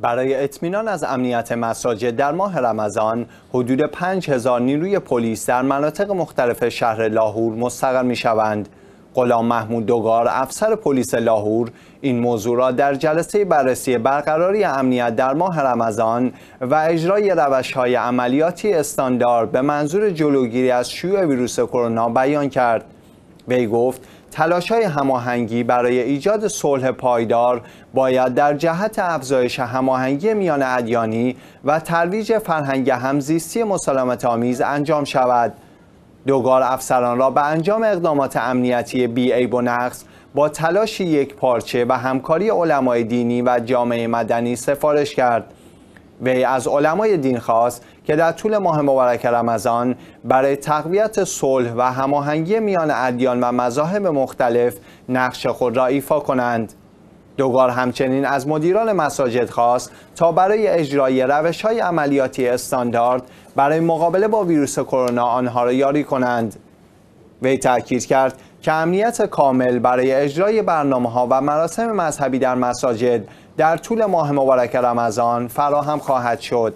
برای اطمینان از امنیت مساجد در ماه رمضان حدود 5000 نیروی پلیس در مناطق مختلف شهر لاهور مستقر می شوند. غلام محمود دوگار افسر پلیس لاهور این موضوع را در جلسه بررسی برقراری امنیت در ماه رمضان و اجرای روش های عملیاتی استاندارد به منظور جلوگیری از شیوع ویروس کرونا بیان کرد. وی گفت تلاش های هماهنگی برای ایجاد صلح پایدار باید در جهت افزایش هماهنگی میان ادیانی و ترویج فرهنگ همزیستی مسالمت آمیز انجام شود. دوگار افسران را به انجام اقدامات امنیتی بی و نقص با تلاش یک پارچه و همکاری علمای دینی و جامعه مدنی سفارش کرد. وی از علمای دین خواست که در طول ماه مبارک رمضان برای تقویت صلح و هماهنگی میان ادیان و مذاهب مختلف نقش خود را ایفا کنند. دوگار همچنین از مدیران مساجد خواست تا برای اجرای روش های عملیاتی استاندارد برای مقابله با ویروس کرونا آنها را یاری کنند. وی تاکید کرد که امنیت کامل برای اجرای برنامه ها و مراسم مذهبی در مساجد در طول ماه مبارک رمضان فراهم خواهد شد.